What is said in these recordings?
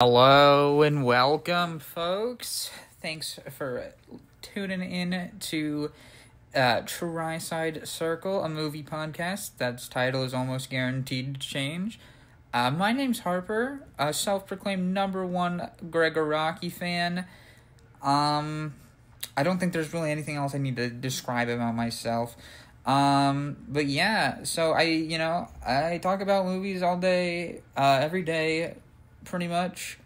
Hello and welcome, folks. Thanks for tuning in to uh, Triside Circle, a movie podcast that's title is almost guaranteed to change. Uh, my name's Harper, a self-proclaimed number one Gregg Araki fan. Um, I don't think there's really anything else I need to describe about myself. Um, but yeah, so I, you know, I talk about movies all day, uh, every day, pretty much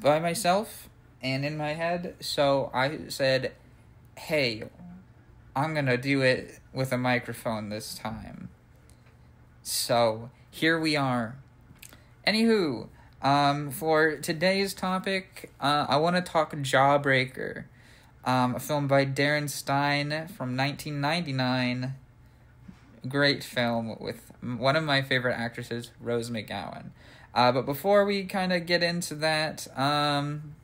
by myself and in my head. So I said, hey, I'm gonna do it with a microphone this time. So here we are. Anywho, um, for today's topic, uh, I want to talk Jawbreaker, um, a film by Darren Stein from 1999. Great film with one of my favorite actresses, Rose McGowan. Uh, but before we kind of get into that, um,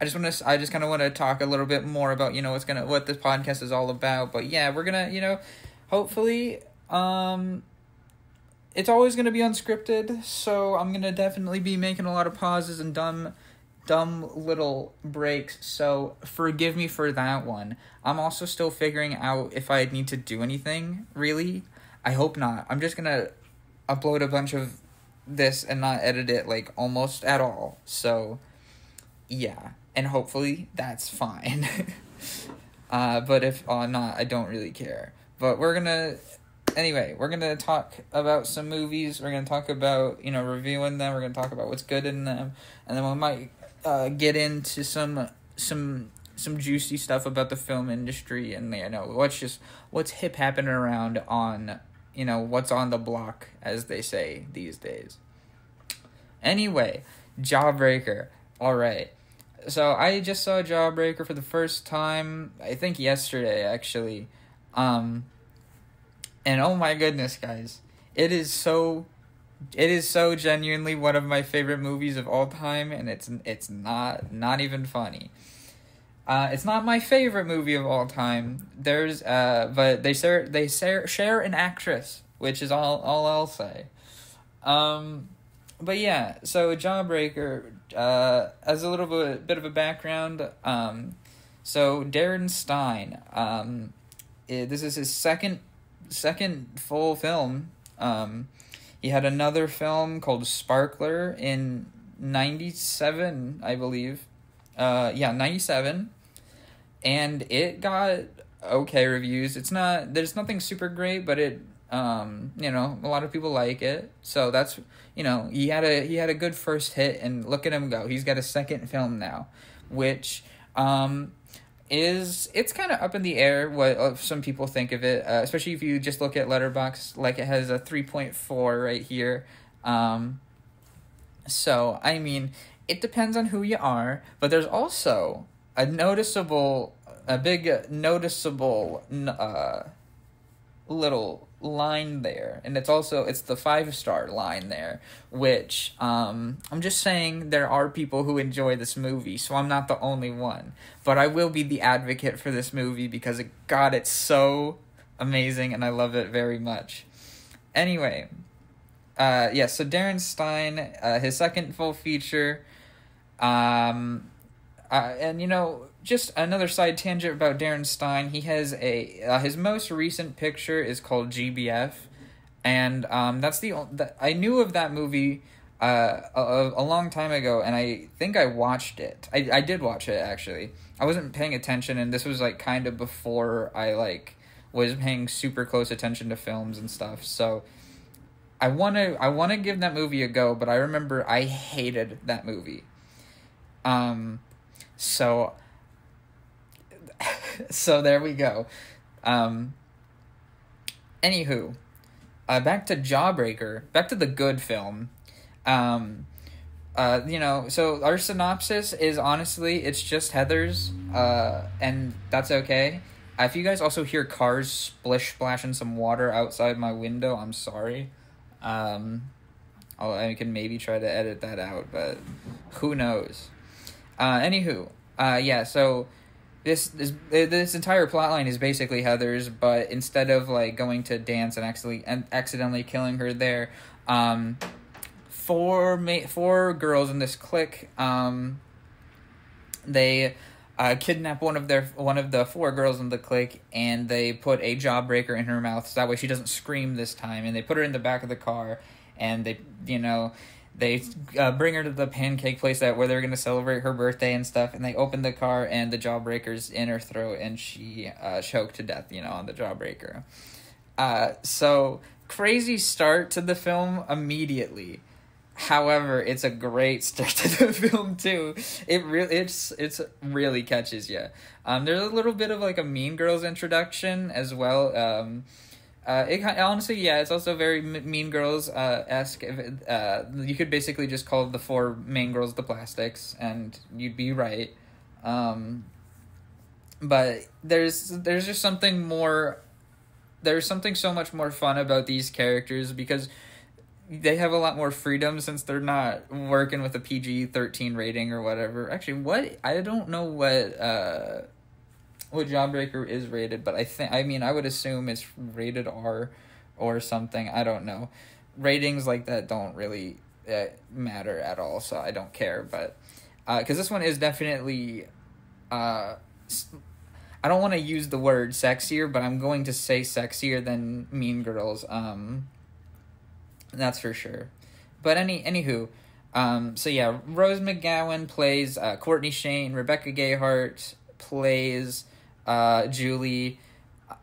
I just want to I just kind of want to talk a little bit more about you know what's gonna what this podcast is all about. But yeah, we're gonna you know hopefully um it's always gonna be unscripted, so I'm gonna definitely be making a lot of pauses and dumb dumb little breaks. So forgive me for that one. I'm also still figuring out if I need to do anything really. I hope not. I'm just gonna upload a bunch of this and not edit it like almost at all. So yeah, and hopefully that's fine. uh, but if uh, not, I don't really care. But we're gonna anyway, we're gonna talk about some movies. We're gonna talk about you know reviewing them. We're gonna talk about what's good in them, and then we might uh, get into some some some juicy stuff about the film industry and you know what's just what's hip happening around on you know what's on the block as they say these days. Anyway jawbreaker. All right so i just saw jawbreaker for the first time i think yesterday actually. Um and oh my goodness guys. It is so it is so genuinely one of my favorite movies of all time and it's it's not not even funny uh, it's not my favorite movie of all time. There's uh, but they share they share share an actress, which is all all I'll say. Um, but yeah, so Jawbreaker. Uh, as a little bit bit of a background, um, so Darren Stein. Um, it, this is his second second full film. Um, he had another film called Sparkler in '97, I believe. Uh, yeah, '97 and it got okay reviews. It's not there's nothing super great, but it um you know a lot of people like it. So that's you know he had a he had a good first hit, and look at him go. He's got a second film now, which um is it's kind of up in the air what uh, some people think of it, uh, especially if you just look at Letterboxd Like it has a three point four right here. Um, so I mean, it depends on who you are, but there's also a noticeable a big noticeable uh, little line there. And it's also it's the five star line there which um i'm just saying there are people who enjoy this movie so i'm not the only one. But i will be the advocate for this movie because it, god it's so amazing and i love it very much. Anyway uh yeah so darren stein uh, his second full feature um uh, and you know just another side tangent about Darren Stein. He has a uh, his most recent picture is called GBF, and um, that's the, the I knew of that movie uh, a, a long time ago, and I think I watched it. I I did watch it actually. I wasn't paying attention, and this was like kind of before I like was paying super close attention to films and stuff. So. I want to I want to give that movie a go, but I remember I hated that movie. Um so so there we go. Um, anywho, uh, back to Jawbreaker, back to the good film. Um, uh, you know, so our synopsis is honestly, it's just Heather's, uh, and that's okay. Uh, if you guys also hear cars splish splashing some water outside my window, I'm sorry. Um, I'll, I can maybe try to edit that out, but who knows? Uh, anywho, uh, yeah, so this this this entire plotline is basically Heather's, but instead of like going to dance and actually and accidentally killing her there, um, four ma- four girls in this clique. Um, they uh, kidnap one of their one of the four girls in the clique, and they put a jawbreaker in her mouth so that way she doesn't scream this time. And they put her in the back of the car, and they you know they uh, bring her to the pancake place that where they're gonna celebrate her birthday and stuff. And they open the car, and the jawbreaker's in her throat, and she uh, choked to death. You know, on the jawbreaker. Uh, so crazy start to the film immediately. However, it's a great start to the film too. It really it's it's really catches you. Um, there's a little bit of like a Mean Girls introduction as well. Um, uh, it honestly, yeah, it's also very Mean Girls uh, esque. Uh, you could basically just call the four main girls the plastics, and you'd be right. Um, but there's there's just something more. There's something so much more fun about these characters because they have a lot more freedom since they're not working with a PG thirteen rating or whatever. Actually, what I don't know what uh what Jawbreaker is rated, but I think I mean I would assume it's rated R or something. I don't know. Ratings like that don't really uh, matter at all, so I don't care. But because uh, this one is definitely, uh, I don't want to use the word sexier, but I'm going to say sexier than Mean Girls. Um, that's for sure. But any anywho, um, so yeah, Rose McGowan plays uh, Courtney Shayne. Rebecca Gayheart plays uh, Julie,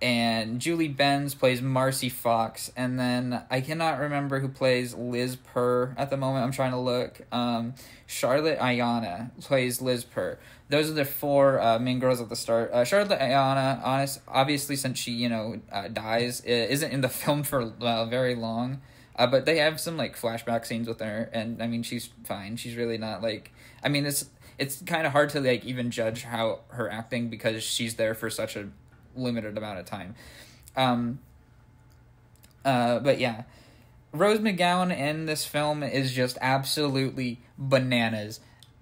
and Julie Benz plays Marcy Fox. And then I cannot remember who plays Liz Purr at the moment. I'm trying to look. Um, Charlotte Ayanna plays Liz Purr. Those are the four uh, main girls at the start. Uh, Charlotte Ayanna, honest, obviously, since she you know uh, dies, isn't in the film for uh, very long. Uh, but they have some like flashback scenes with her, and I mean she's fine. She's really not like I mean it's it's kind of hard to like even judge how her acting because she's there for such a limited amount of time. Um. Uh, but yeah, Rose McGowan in this film is just absolutely bananas.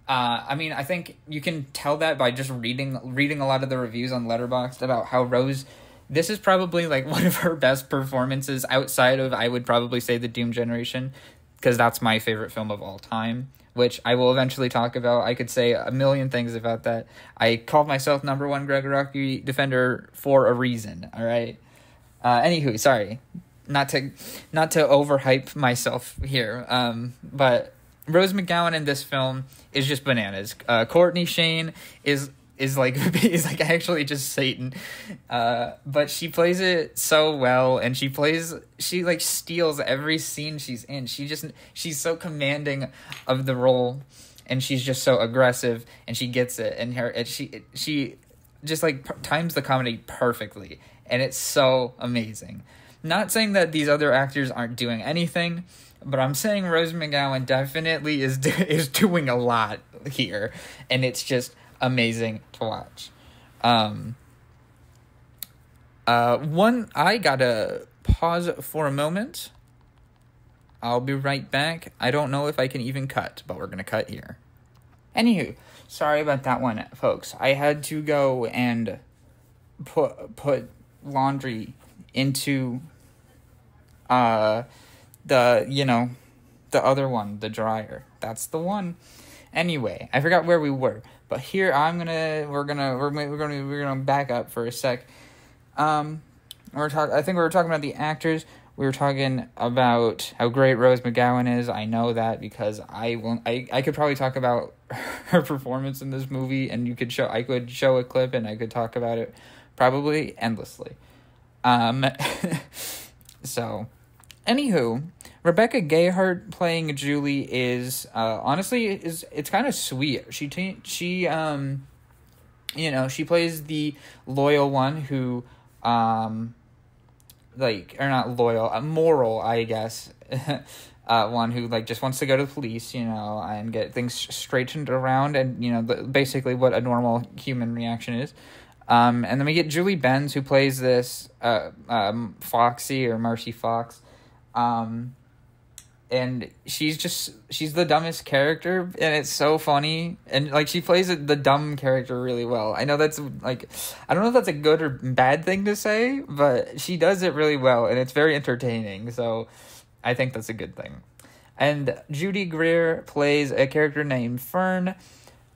Uh, I mean, I think you can tell that by just reading reading a lot of the reviews on Letterboxd about how Rose this is probably like one of her best performances outside of I would probably say the Doom Generation because that's my favorite film of all time which I will eventually talk about. I could say a million things about that. I called myself number one Gregg Araki defender for a reason. All right. Uh, anywho, sorry, not to not to overhype myself here. Um, but Rose McGowan in this film is just bananas. Uh, Courtney Shane is is like is like actually just Satan. Uh, but she plays it so well and she plays she like steals every scene she's in. She just she's so commanding of the role and she's just so aggressive and she gets it and her and she she just like times the comedy perfectly and it's so amazing. Not saying that these other actors aren't doing anything, but I'm saying Rose McGowan definitely is do- is doing a lot here, and it's just amazing to watch. Um, uh, one, I gotta pause for a moment. I'll be right back. I don't know if I can even cut, but we're gonna cut here. Anywho, sorry about that one, folks. I had to go and put put laundry into uh the you know the other one, the dryer. That's the one. Anyway, I forgot where we were. But here I'm gonna we're gonna we're, we're gonna we're gonna back up for a sec. Um, we're talking. I think we were talking about the actors. We were talking about how great Rose McGowan is. I know that because I will. I I could probably talk about her performance in this movie, and you could show. I could show a clip, and I could talk about it probably endlessly. Um, so, anywho, Rebecca Gayheart playing Julie is uh, honestly is it's kind of sweet. She t- she um you know, she plays the loyal one who um like or not loyal, uh, moral, I guess. uh, one who like just wants to go to the police, you know, and get things straightened around, and you know, the, basically what a normal human reaction is. Um, and then we get Julie Benz, who plays this uh, um, Foxy or Marcy Fox, um, and she's just she's the dumbest character and it's so funny. And like she plays the dumb character really well. I know that's like i don't know if that's a good or bad thing to say but she does it really well and it's very entertaining. So i think that's a good thing. And Judy Greer plays a character named Fern.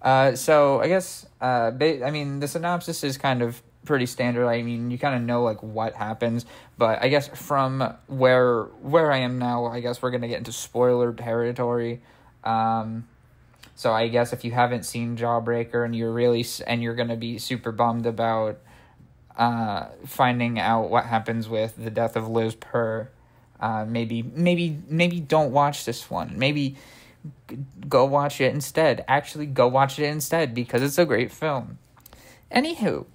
Uh, so I guess uh, ba- I mean the synopsis is kind of pretty standard. I mean, you kind of know like what happens, but I guess from where where I am now, I guess we're gonna get into spoiler territory. Um, so I guess if you haven't seen Jawbreaker and you're really and you're gonna be super bummed about uh, finding out what happens with the death of Liz Purr, uh, maybe maybe maybe don't watch this one. Maybe go watch it instead. Actually, go watch it instead because it's a great film. Anywho,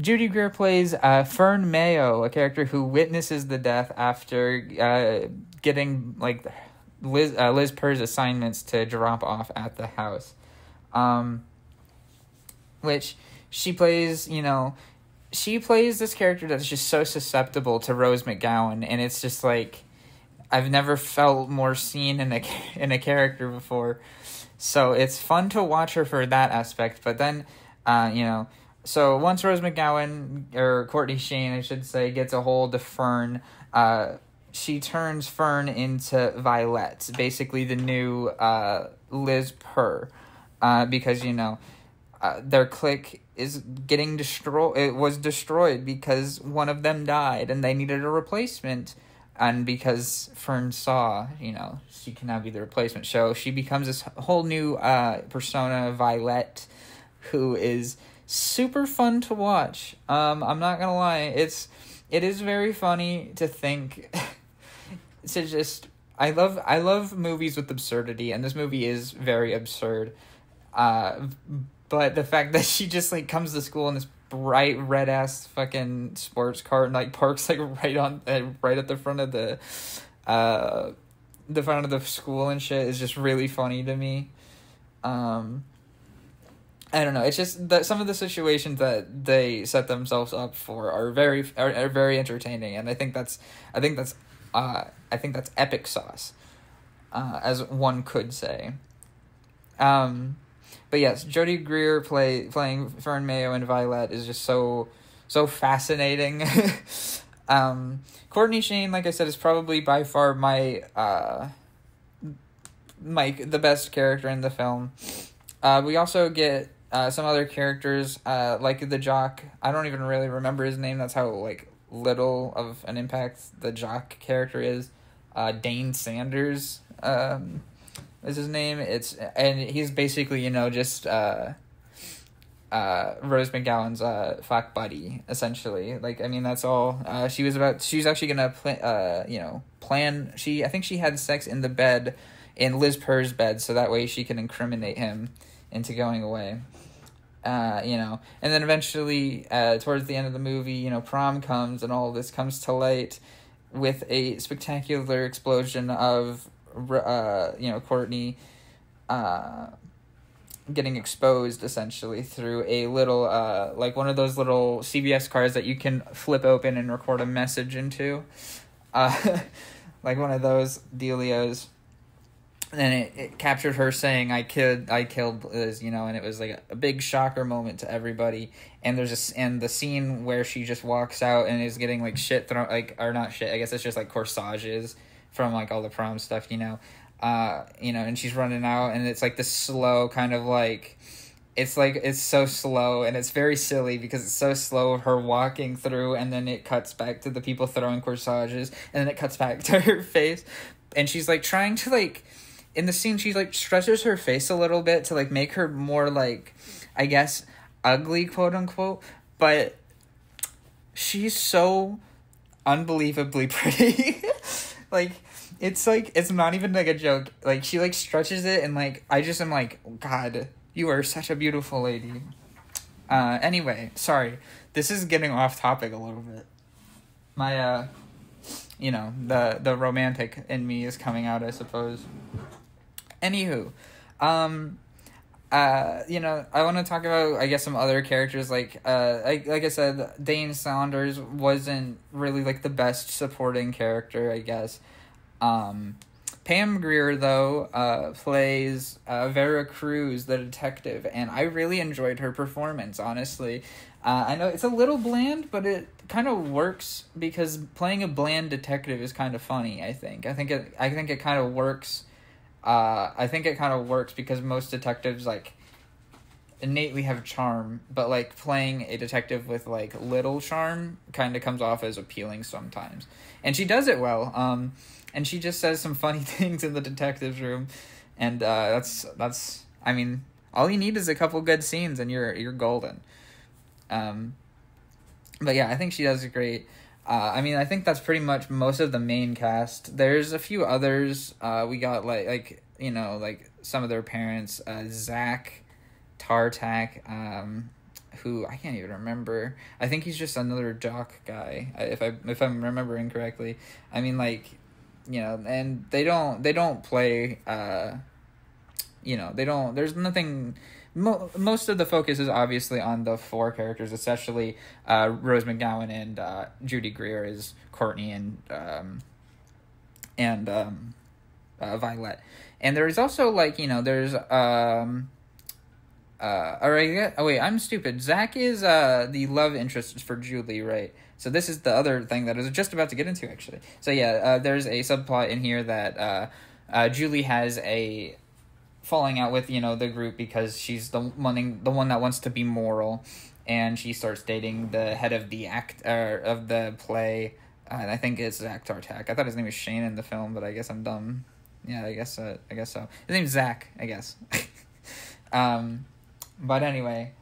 Judy Greer plays uh, Fern Mayo, a character who witnesses the death after uh, getting like Liz uh, Liz Purr's assignments to drop off at the house, um, which she plays. You know, she plays this character that's just so susceptible to Rose McGowan, and it's just like I've never felt more seen in a in a character before. So it's fun to watch her for that aspect, but then, uh, you know so once Rose McGowan or Courtney Shayne, I should say, gets a hold of Fern, uh, she turns Fern into Violet, basically the new uh, Liz Purr, uh, because you know uh, their clique is getting destroyed. It was destroyed because one of them died, and they needed a replacement. And because Fern saw, you know, she can now be the replacement. So she becomes this whole new uh, persona, Violet, who is super fun to watch. Um, I'm not gonna lie, it's it is very funny to think to just I love I love movies with absurdity, and this movie is very absurd. Uh, but the fact that she just like comes to school in this bright red ass fucking sports car and like parks like right on uh, right at the front of the uh the front of the school and shit is just really funny to me. Um I don't know. It's just that some of the situations that they set themselves up for are very are, are very entertaining, and I think that's I think that's uh, I think that's epic sauce, uh, as one could say. Um, but yes, Judy Greer play playing Fern Mayo and Violet is just so so fascinating. um, Courtney Shayne, like I said, is probably by far my uh, my the best character in the film. Uh, we also get uh, some other characters, uh, like the jock. I don't even really remember his name. That's how like little of an impact the jock character is. Uh, Dane Sanders um, is his name. It's and he's basically you know just uh, uh, Rose McGowan's uh, fuck buddy essentially. Like I mean that's all. Uh, she was about. She was actually gonna plan. Uh, you know plan. She I think she had sex in the bed, in Liz Purr's bed, so that way she can incriminate him into going away. Uh, you know, and then eventually, uh, towards the end of the movie, you know, prom comes and all this comes to light with a spectacular explosion of, uh, you know, Courtney, uh, getting exposed essentially through a little, uh, like one of those little CBS cards that you can flip open and record a message into, uh, like one of those dealios and it, it captured her saying I killed I killed Liz, you know, and it was like a, a, big shocker moment to everybody. And there's a and the scene where she just walks out and is getting like shit thrown like or not shit. I guess it's just like corsages from like all the prom stuff, you know. Uh, you know, and she's running out and it's like this slow kind of like it's like it's so slow and it's very silly because it's so slow of her walking through and then it cuts back to the people throwing corsages and then it cuts back to her face and she's like trying to like in the scene she like stretches her face a little bit to like make her more like I guess ugly quote unquote, but she's so unbelievably pretty. like it's like it's not even like a joke. Like she like stretches it and like I just am like god, you are such a beautiful lady. Uh anyway, sorry. This is getting off topic a little bit. My uh you know, the the romantic in me is coming out, I suppose. Anywho, um, uh, you know, I want to talk about, I guess, some other characters. Like, uh, like, like I said, Dane Sanders wasn't really like the best supporting character, I guess. Um, Pam Grier though, uh, plays uh, Vera Cruz, the detective, and I really enjoyed her performance, honestly. Uh, I know it's a little bland, but it kind of works because playing a bland detective is kind of funny, I think. I think it I think it kind of works uh, I think it kind of works because most detectives like innately have charm, but like playing a detective with like little charm kind of comes off as appealing sometimes. And she does it well. Um and she just says some funny things in the detective's room and uh that's that's I mean, all you need is a couple good scenes and you're you're golden. Um but yeah, I think she does a great. Uh, I mean, I think that's pretty much most of the main cast. There's a few others. Uh, we got like like you know like some of their parents. Uh, Zach Tartak, um, who I can't even remember. I think he's just another jock guy. If I if I'm remembering correctly. I mean, like, you know, and they don't they don't play. Uh, you know, they don't. There's nothing mo- most of the focus is obviously on the four characters, especially uh, Rose McGowan and uh, Judy Greer is Courtney and um, and um, uh, Violet. And there's also like you know there's um uh all right oh wait I'm stupid. Zach is uh the love interest for Julie right? So this is the other thing that I was just about to get into actually. So yeah uh, there's a subplot in here that uh, uh Julie has a falling out with you know the group because she's the one the one that wants to be moral, and she starts dating the head of the act uh, of the play. And I think it's Zach Tartak. I thought his name was Shane in the film, but I guess I'm dumb. Yeah, I guess uh, I guess so. His name's Zach, I guess. um, but anyway,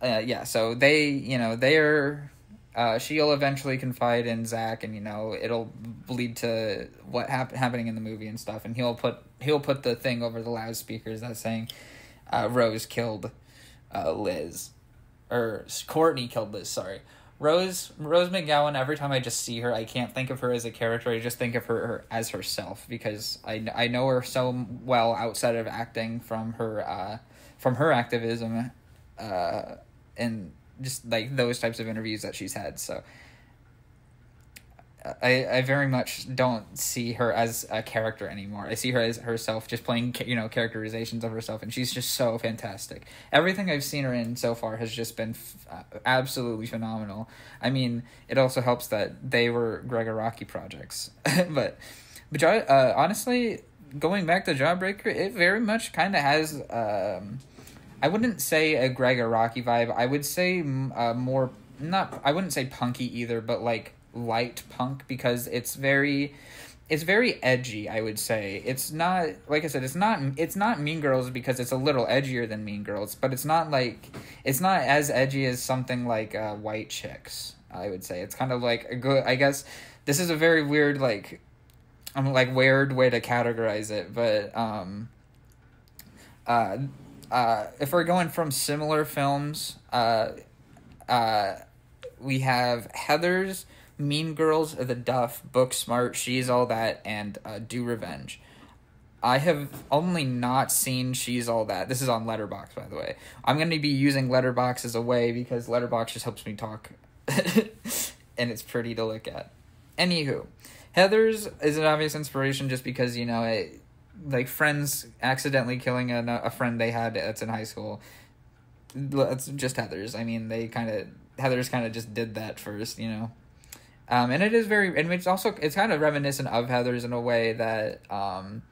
uh, yeah. So they, you know, they're uh, she'll eventually confide in Zach, and you know it'll lead to what hap- happening in the movie and stuff. And he'll put he'll put the thing over the loudspeakers that's saying, uh, "Rose killed uh, Liz," or Courtney killed Liz. Sorry, Rose Rose McGowan. Every time I just see her, I can't think of her as a character. I just think of her, as herself because I I know her so well outside of acting from her uh, from her activism, uh, and just like those types of interviews that she's had. So I I very much don't see her as a character anymore. I see her as herself, just playing you know characterizations of herself, and she's just so fantastic. Everything I've seen her in so far has just been f- uh, absolutely phenomenal. I mean, it also helps that they were Gregg Araki projects, but but uh, honestly, going back to Jawbreaker, it very much kind of has. Um, I wouldn't say a Gregg Araki vibe. I would say uh, more not. I wouldn't say punky either, but like light punk because it's very it's very edgy i would say. It's not like i said it's not it's not mean girls because it's a little edgier than mean girls but it's not like it's not as edgy as something like uh, white chicks i would say. It's kind of like a good i guess this is a very weird like i'm um, like weird way to categorize it but um uh uh, if we're going from similar films, uh, uh, we have Heather's, Mean Girls, The Duff, Booksmart, She's All That, and uh, Do Revenge. I have only not seen She's All That. This is on Letterboxd, by the way. I'm going to be using Letterboxd as a way because Letterboxd just helps me talk, and it's pretty to look at. Anywho, Heather's is an obvious inspiration just because you know it like friends accidentally killing a, a friend they had that's in high school. That's just Heather's. I mean, they kind of Heather's kind of just did that first, you know. Um, and it is very, and it's also it's kind of reminiscent of Heather's in a way that, um,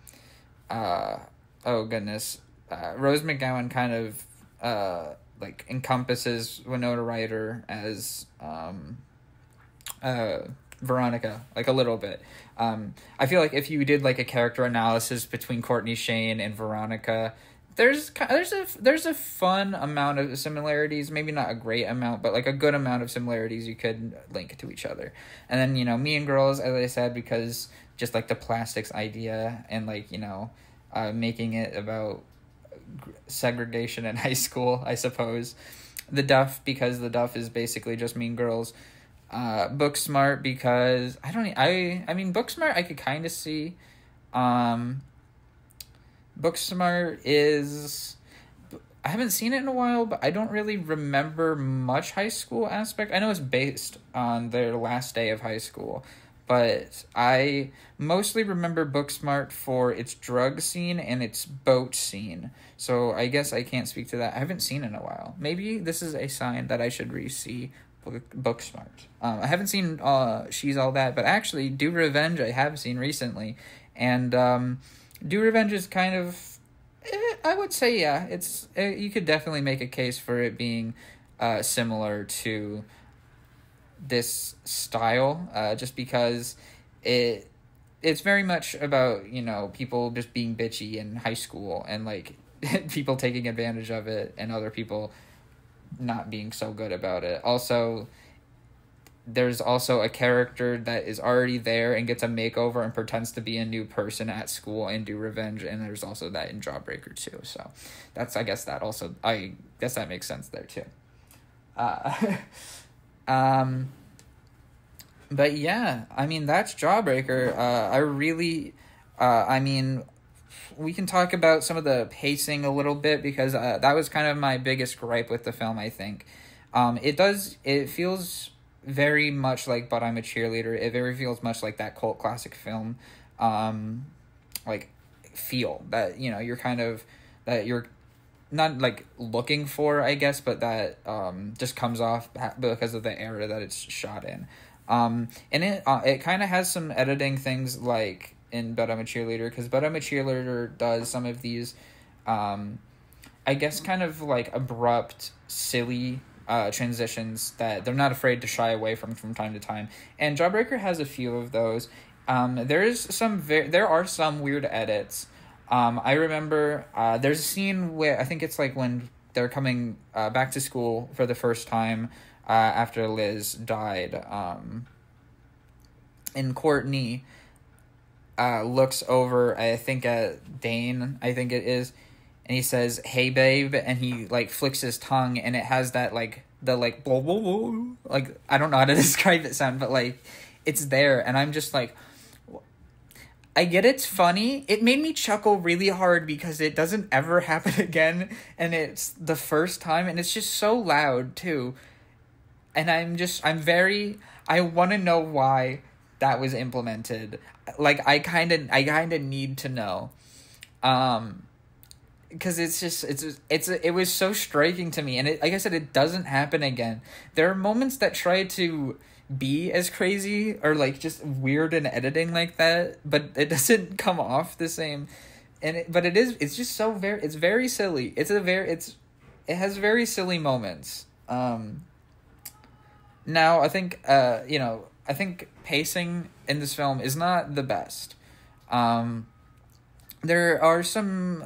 uh, oh goodness, uh, Rose McGowan kind of uh like encompasses Winona Ryder as um, uh Veronica like a little bit. Um, I feel like if you did like a character analysis between Courtney Shayne and Veronica, there's there's a there's a fun amount of similarities, maybe not a great amount, but like a good amount of similarities you could link to each other. And then you know, Mean Girls, as I said, because just like the plastics idea and like you know, uh, making it about segregation in high school, I suppose. The Duff because the Duff is basically just Mean Girls uh, Booksmart because I don't I I mean book smart I could kind of see. Um, Booksmart is I haven't seen it in a while, but I don't really remember much high school aspect. I know it's based on their last day of high school, but I mostly remember Booksmart for its drug scene and its boat scene. So I guess I can't speak to that. I haven't seen in a while. Maybe this is a sign that I should re-see Book, Booksmart. Um, I haven't seen uh, She's All That, but actually, Do Revenge I have seen recently, and um, Do Revenge is kind of, eh, I would say, yeah, it's eh, you could definitely make a case for it being uh, similar to this style, uh, just because it it's very much about you know people just being bitchy in high school and like people taking advantage of it and other people not being so good about it. Also, there's also a character that is already there and gets a makeover and pretends to be a new person at school and do revenge and there's also that in Jawbreaker too. So that's I guess that also I guess that makes sense there too. Uh um but yeah, I mean that's Jawbreaker. Uh I really uh I mean we can talk about some of the pacing a little bit because uh, that was kind of my biggest gripe with the film. I think um, it does. It feels very much like "But I'm a Cheerleader." It very feels much like that cult classic film, um, like feel that you know you're kind of that you're not like looking for, I guess, but that um, just comes off because of the era that it's shot in. Um, and it uh, it kind of has some editing things like in But I'm a Cheerleader because But I'm a Cheerleader does some of these, um, I guess, kind of like abrupt, silly uh, transitions that they're not afraid to shy away from from time to time. And Jawbreaker has a few of those. Um, there is some very there are some weird edits. Um, I remember uh, there's a scene where I think it's like when they're coming uh, back to school for the first time uh, after Liz died. Um, and Courtney uh, looks over, I think at Dane, I think it is, and he says, "Hey, babe," and he like flicks his tongue, and it has that like the like blah, blah, blah, like I don't know how to describe it sound, but like it's there, and I'm just like. I get it's funny. It made me chuckle really hard because it doesn't ever happen again and it's the first time and it's just so loud too. And I'm just I'm very I want to know why that was implemented like i kind of i kind of need to know um because it's just it's it's it was so striking to me and it, like i said it doesn't happen again. There are moments that try to be as crazy or like just weird in editing like that but it doesn't come off the same. And it, but it is it's just so very it's very silly. It's a very it's it has very silly moments. Um now i think uh you know I think pacing in this film is not the best. Um, there are some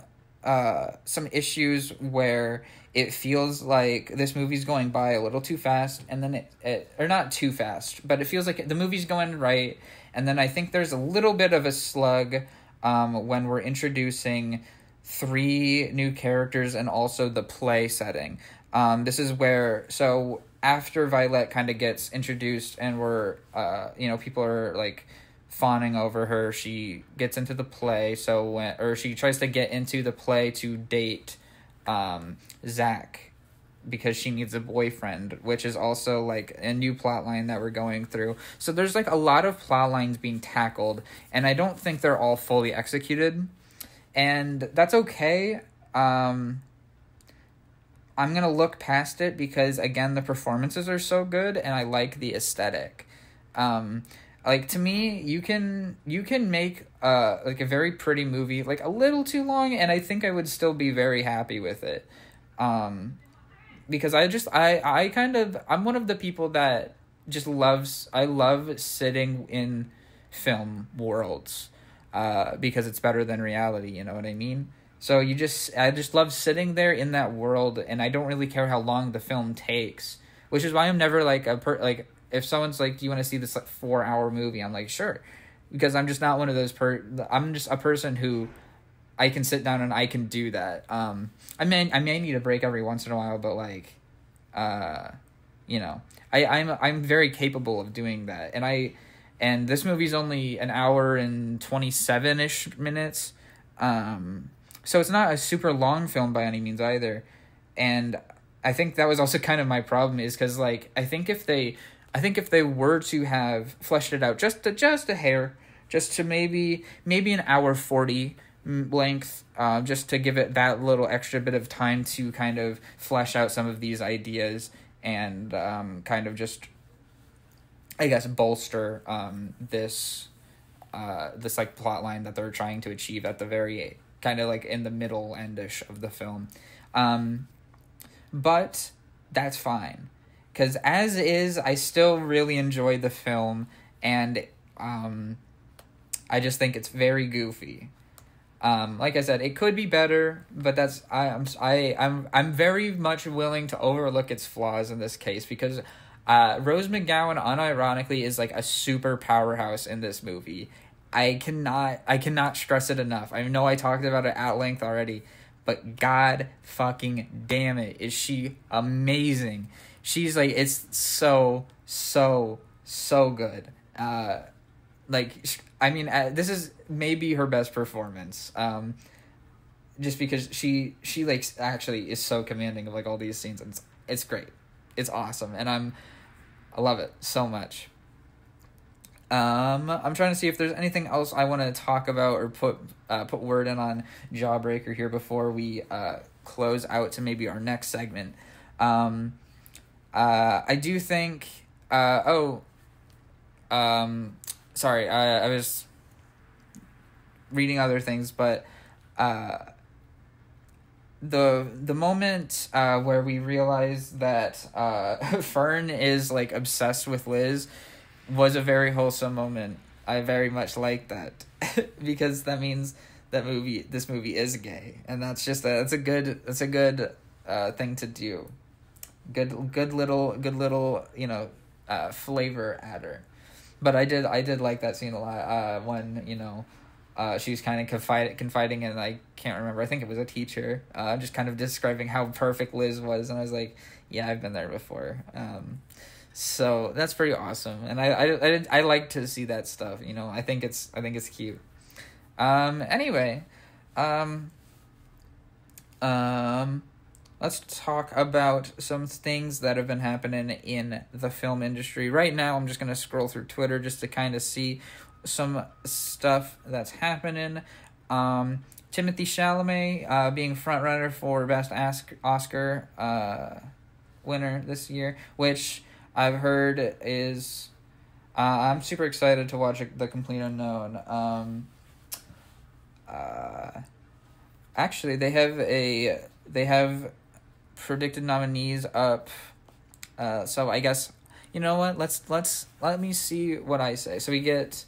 uh, some issues where it feels like this movie's going by a little too fast, and then it, it or not too fast, but it feels like the movie's going right, and then I think there's a little bit of a slug um, when we're introducing three new characters and also the play setting. Um, this is where so after Violet kind of gets introduced and we're uh you know people are like fawning over her. She gets into the play so when or she tries to get into the play to date um Zach because she needs a boyfriend which is also like a new plot line that we're going through. So there's like a lot of plot lines being tackled and I don't think they're all fully executed. And that's okay. Um I'm gonna look past it because again the performances are so good and I like the aesthetic. Um, like to me, you can you can make uh like a very pretty movie like a little too long, and I think I would still be very happy with it. Um, because I just I I kind of I'm one of the people that just loves I love sitting in film worlds uh because it's better than reality, you know what I mean? So you just I just love sitting there in that world and I don't really care how long the film takes, which is why I'm never like a per like if someone's like do you want to see this like 4 hour movie, I'm like sure. Because I'm just not one of those per I'm just a person who I can sit down and I can do that. Um I may I may need a break every once in a while, but like uh you know, I I'm I'm very capable of doing that. And I and this movie's only an hour and 27ish minutes. Um so it's not a super long film by any means either. And I think that was also kind of my problem is because like I think if they I think if they were to have fleshed it out just to, just a hair, just to maybe maybe an hour forty length, uh, just to give it that little extra bit of time to kind of flesh out some of these ideas and um, kind of just, I guess, bolster um, this uh, this like plot line that they're trying to achieve at the very kind of like in the middle endish of the film. Um, but that's fine because as is i still really enjoy the film and um, i just think it's very goofy. Um, like i said it could be better but that's I, I'm, I, I'm, I'm very much willing to overlook its flaws in this case because uh, rose mcgowan unironically is like a super powerhouse in this movie. I cannot i cannot stress it enough. I know i talked about it at length already but god fucking damn it is she amazing she's like it's so so so good. Uh like i mean uh, this is maybe her best performance um just because she she like actually is so commanding of like all these scenes and it's, it's great. It's awesome and i'm i love it so much. Um i'm trying to see if there's anything else i want to talk about or put uh, put word in on jawbreaker here before we uh close out to maybe our next segment. Um uh, I do think. Uh, oh, um, sorry. I I was reading other things, but uh, the the moment uh, where we realize that uh, Fern is like obsessed with Liz was a very wholesome moment. I very much like that because that means that movie this movie is gay, and that's just a that's a good that's a good uh, thing to do good good little good little you know uh, flavor adder but i did i did like that scene a lot uh, when you know uh, she was kind of confide, confiding and I can't remember. I think it was a teacher. Uh, just kind of describing how perfect Liz was, and I was like, "Yeah, I've been there before." Um, so that's pretty awesome, and I I I, I like to see that stuff. You know, I think it's I think it's cute. Um. Anyway, um. Um let's talk about some things that have been happening in the film industry. Right now, I'm just going to scroll through Twitter just to kind of see some stuff that's happening. Um, Timothée Chalamet uh, being frontrunner for Best Ask Oscar uh, winner this year, which I've heard is. Uh, I'm super excited to watch The Complete Unknown. Um, uh, actually, they have a they have predicted nominees up. Uh, so I guess you know what? Let's let's let me see what I say. So we get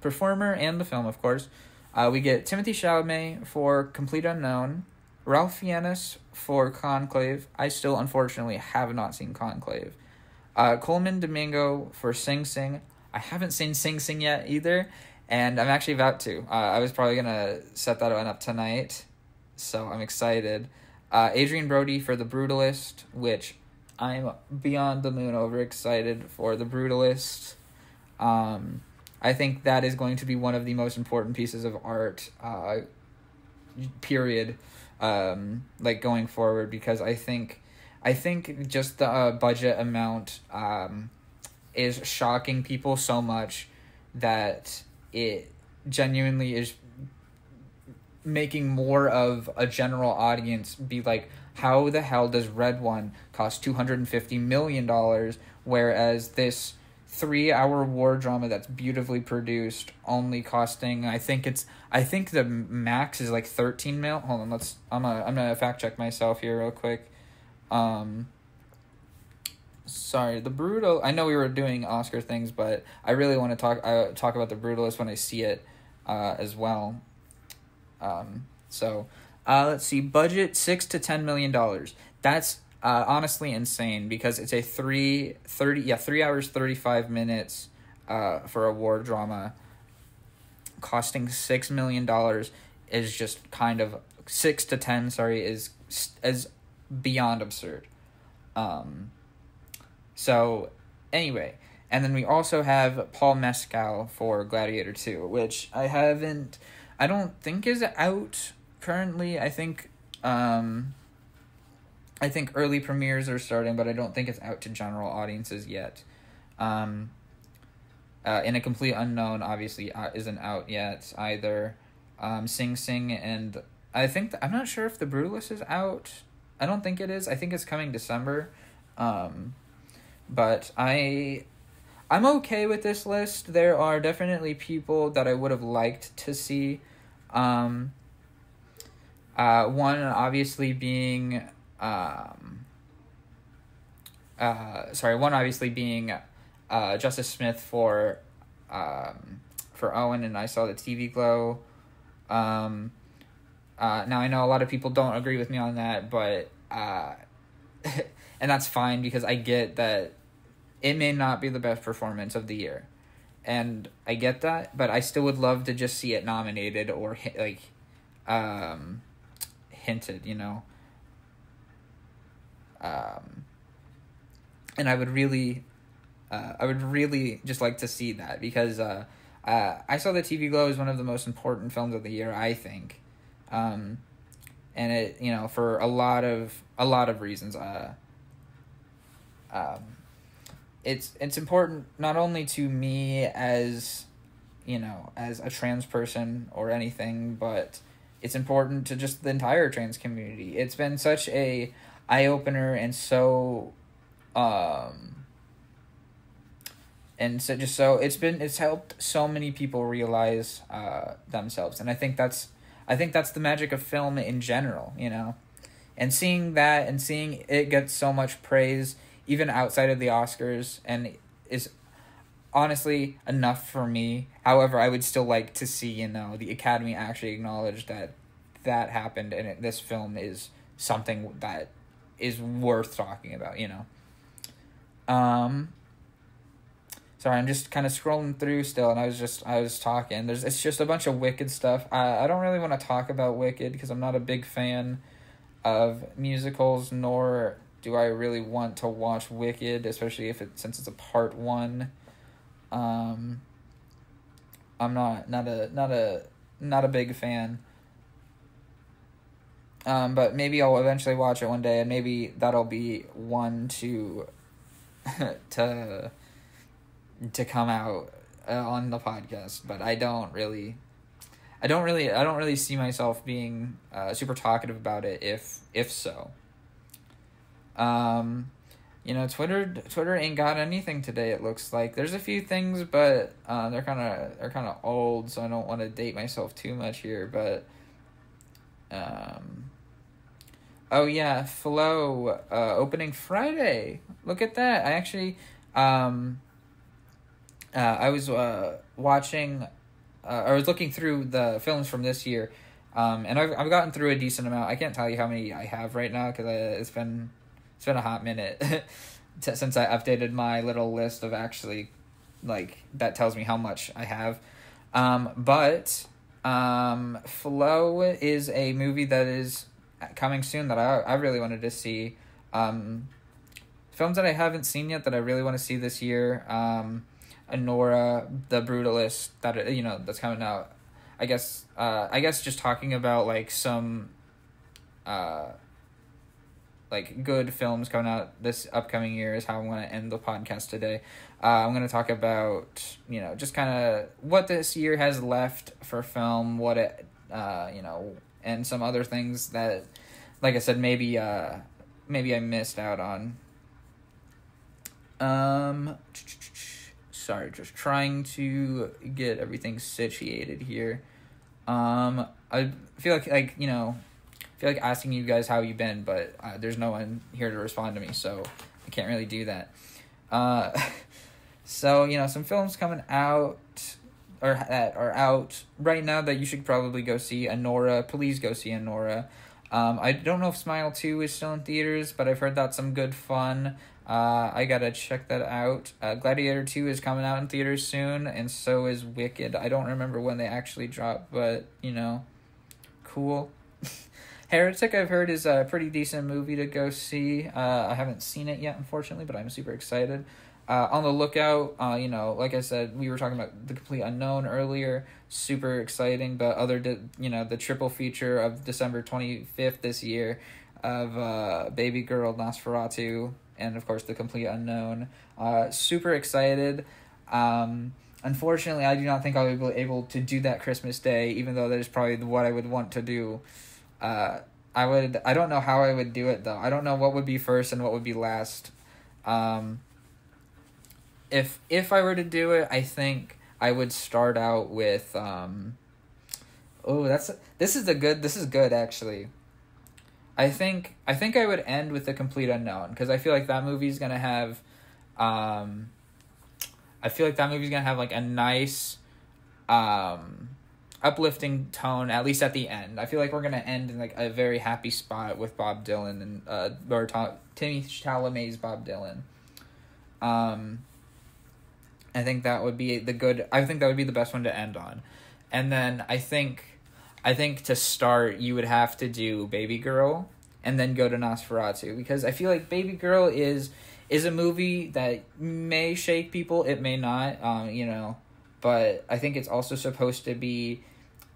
performer and the film, of course. Uh, we get Timothée Chalamet for Complete Unknown, Ralph Fiennes for Conclave. I still unfortunately have not seen Conclave. Uh, Colman Domingo for Sing Sing. I haven't seen Sing Sing yet either, and I'm actually about to. Uh, I was probably gonna set that one up tonight, so I'm excited. Uh, Adrien Brody for The Brutalist, which I'm beyond the moon over excited for The Brutalist. Um, I think that is going to be one of the most important pieces of art, uh, period, um, like going forward, because I think, I think just the uh, budget amount um, is shocking people so much that it genuinely is making more of a general audience be like, how the hell does Red One cost two hundred and fifty million dollars, whereas this three hour war drama that's beautifully produced only costing I think it's I think the max is like thirteen mil. Hold on, let's I'm gonna I'm gonna fact check myself here real quick. Um sorry the brutal i know we were doing oscar things but i really want to talk uh, talk about the brutalist when i see it uh, as well um, so uh, let's see, budget six to ten million dollars. That's uh, honestly insane because it's a three thirty yeah three hours thirty five minutes uh, for a war drama. Costing six million dollars is just kind of six to ten. Sorry, is is beyond absurd. Um, so anyway, and then we also have Paul Mescal for Gladiator Two, which I haven't I don't think is out currently. I think um I think early premieres are starting, but I don't think it's out to general audiences yet. Um, uh, in a complete unknown, obviously uh, isn't out yet either. Um, Sing Sing and I think th- I'm not sure if the Brutalist is out. I don't think it is. I think it's coming December. Um, but I I'm okay with this list. There are definitely people that I would have liked to see. Um, uh, one obviously being um, uh, sorry, one obviously being uh, Justice Smith for um, for Owen, and I saw the TV Glow. Um, uh, now I know a lot of people don't agree with me on that, but uh, and that's fine because I get that it may not be the best performance of the year, and I get that, but I still would love to just see it nominated or like um, hinted, you know. Um, and I would really, uh, I would really just like to see that because uh, uh, I saw the TV Glow as one of the most important films of the year. I think, um, and it you know for a lot of a lot of reasons. Uh, um, it's it's important not only to me as you know as a trans person or anything, but it's important to just the entire trans community. It's been such a eye opener and so um and so just so it's been it's helped so many people realize uh themselves and i think that's i think that's the magic of film in general you know and seeing that and seeing it get so much praise even outside of the oscars and is honestly enough for me. However i would still like to see you know the academy actually acknowledge that that happened and it, this film is something that is worth talking about you know. Um sorry i'm just kind of scrolling through still and i was just i was talking. There's it's just a bunch of wicked stuff. I, I don't really want to talk about wicked because i'm not a big fan of musicals nor do i really want to watch wicked especially if it since it's a part one? Um i'm not not a not a not a big fan. Um but maybe i'll eventually watch it one day and maybe that'll be one to to to come out uh, on the podcast, but I don't really I don't really I don't really see myself being uh, super talkative about it if if so. Um you know, Twitter Twitter ain't got anything today it looks like. There's a few things but uh, they're kind of they're kind of old, so I don't want to date myself too much here, but um Oh yeah, Flow uh, opening Friday. Look at that. I actually um uh, I was uh, watching, uh, I was looking through the films from this year, um, and I've I've gotten through a decent amount. I can't tell you how many I have right now because it's been it's been a hot minute to, since I updated my little list of actually like that tells me how much I have. Um, but um, Flow is a movie that is coming soon that I I really wanted to see. Um, films that I haven't seen yet that I really want to see this year. Um, the Brutalist that you know that's coming out. I guess uh I guess just talking about like some uh like good films coming out this upcoming year is how I'm going to end the podcast today. Uh, I'm going to talk about you know just kind of what this year has left for film, what it uh you know, and some other things that, like I said, maybe uh maybe I missed out on. Um sorry, just trying to get everything situated here. Um, I feel like like you know, I feel like asking you guys how you've been, but uh, there's no one here to respond to me, so I can't really do that. Uh, so you know, some films coming out or that are out right now that you should probably go see. Anora, please go see Anora. Um, I don't know if Smile Two is still in theaters, but I've heard that's some good fun. Uh, I gotta check that out. Uh, Gladiator 2 is coming out in theaters soon, and so is Wicked. I don't remember when they actually drop, but, you know, cool. Heretic, I've heard, is a pretty decent movie to go see. Uh, I haven't seen it yet, unfortunately, but I'm super excited. Uh, on the lookout, uh, you know, like I said, we were talking about the complete unknown earlier. Super exciting, but other, di- you know, the triple feature of December twenty fifth this year of uh, Baby Girl, Nosferatu, and of course the complete unknown. Uh, super excited. Um, unfortunately, I do not think I'll be able to do that Christmas Day, even though that is probably what I would want to do. Uh, I would. I don't know how I would do it though. I don't know what would be first and what would be last. Um, if if I were to do it, I think I would start out with. Um, oh, that's this is a good. This is good actually. I think I think I would end with the complete unknown because I feel like that movie's gonna have, um, I feel like that movie's gonna have like a nice, um, uplifting tone at least at the end. I feel like we're gonna end in like a very happy spot with Bob Dylan and uh or Tom, Timmy Chalamet's Bob Dylan. Um, I think that would be the good. I think that would be the best one to end on, and then I think I think to start you would have to do Baby Girl and then go to Nosferatu because I feel like Baby Girl is is a movie that may shake people, it may not, um, you know, but I think it's also supposed to be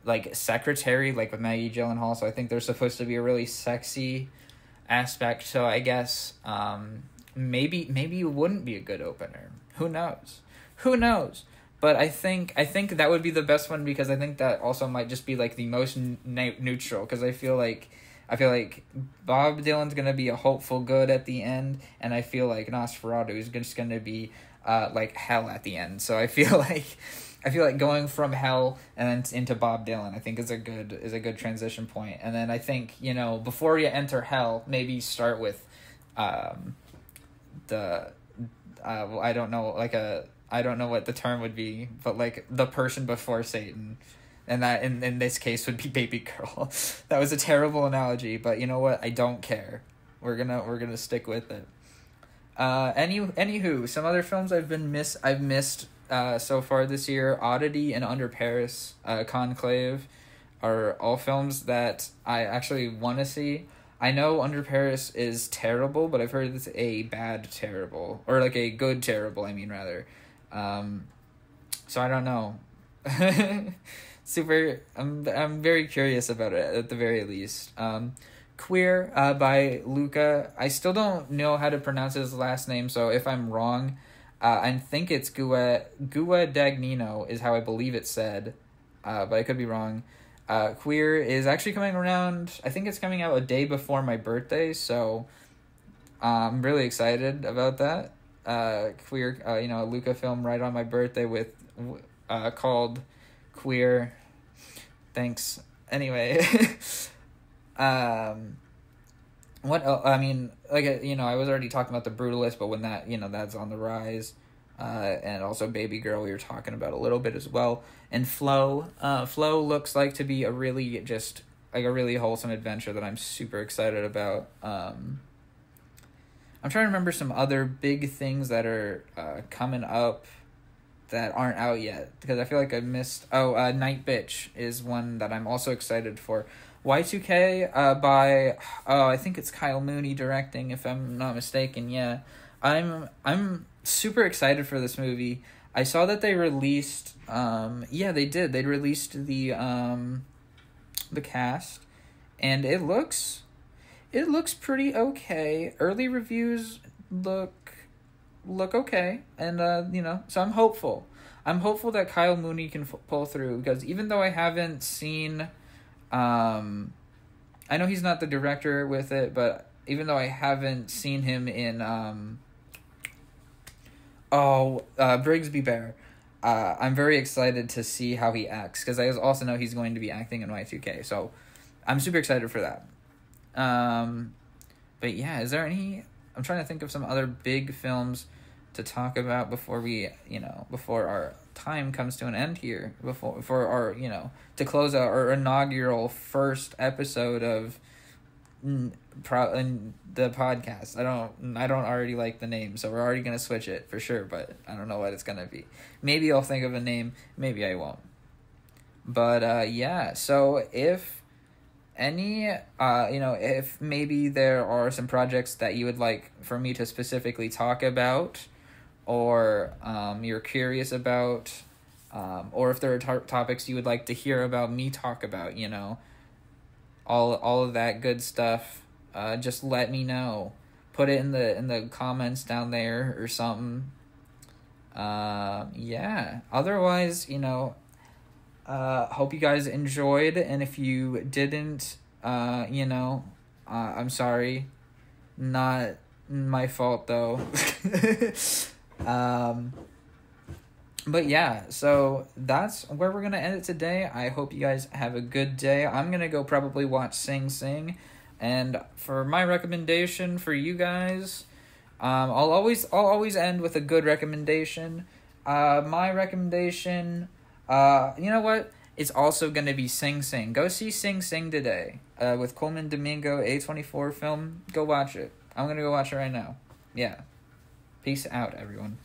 like secretary, like with Maggie Gyllenhaal. So I think there's supposed to be a really sexy aspect. So I guess um, maybe maybe it wouldn't be a good opener. Who knows? Who knows? but I think I think that would be the best one because I think that also might just be like the most neutral because I feel like I feel like Bob Dylan's gonna be a hopeful good at the end, and I feel like Nosferatu is just gonna be uh like hell at the end. So I feel like I feel like going from hell and then into Bob Dylan I think is a good is a good transition point. And then I think you know before you enter hell, maybe start with um the uh, I don't know like a I don't know what the term would be, but like the person before Satan. And that in, in this case would be baby girl. that was a terrible analogy, but you know what? I don't care. We're gonna we're gonna stick with it. Uh any anywho, some other films I've been miss I've missed uh so far this year, Oddity and Under Paris, uh Conclave are all films that I actually wanna see. I know Under Paris is terrible, but I've heard it's a bad terrible. Or like a good terrible, I mean rather. Um, so I don't know. Super. I'm I'm very curious about it at the very least. Um, Queer uh, by Luca. I still don't know how to pronounce his last name, so if I'm wrong, uh, I think it's Gua Guadagnino is how I believe it said, uh, but I could be wrong. Uh, Queer is actually coming around. I think it's coming out a day before my birthday, so I'm really excited about that uh, queer, uh, you know, a Luca film right on my birthday with, uh, called Queer. Thanks. Anyway, um, what else? I mean, like uh, you know, I was already talking about the Brutalist, but when that you know that's on the rise, uh, and also Baby Girl, we were talking about a little bit as well, and Flow. Uh, Flow looks like to be a really just like a really wholesome adventure that I'm super excited about. Um, I'm trying to remember some other big things that are uh, coming up that aren't out yet because I feel like I missed. Oh, uh, Night Bitch is one that I'm also excited for. Y2K uh, by oh I think it's Kyle Mooney directing if I'm not mistaken. Yeah, I'm I'm super excited for this movie. I saw that they released um yeah they did they released the um the cast and it looks it looks pretty okay. Early reviews look look okay, and uh, you know, so I'm hopeful. I'm hopeful that Kyle Mooney can f- pull through because even though I haven't seen, um, I know he's not the director with it, but even though I haven't seen him in, um, oh, uh, Brigsby Bear, uh, I'm very excited to see how he acts because I also know he's going to be acting in Y2K, so I'm super excited for that. Um, but yeah, is there any? I'm trying to think of some other big films to talk about before we, you know, before our time comes to an end here. Before for our, you know, to close out our inaugural first episode of pro the podcast. I don't I don't already like the name, so we're already gonna switch it for sure, but I don't know what it's gonna be. Maybe I'll think of a name, maybe I won't. But uh yeah, so if any uh you know if maybe there are some projects that you would like for me to specifically talk about or um you're curious about um or if there are topics you would like to hear about me talk about you know all all of that good stuff uh just let me know put it in the in the comments down there or something. Uh, yeah. Otherwise, you know, uh, hope you guys enjoyed, and if you didn't, uh, you know, uh, I'm sorry. Not my fault though. um, but yeah, so that's where we're gonna end it today. I hope you guys have a good day. I'm gonna go probably watch Sing Sing, and for my recommendation for you guys, um, I'll always I'll always end with a good recommendation. Uh, my recommendation, uh, you know what? It's also gonna be Sing Sing. Go see Sing Sing today. Uh, with Colman Domingo, A twenty four film. Go watch it. I'm gonna go watch it right now. Yeah. Peace out, everyone.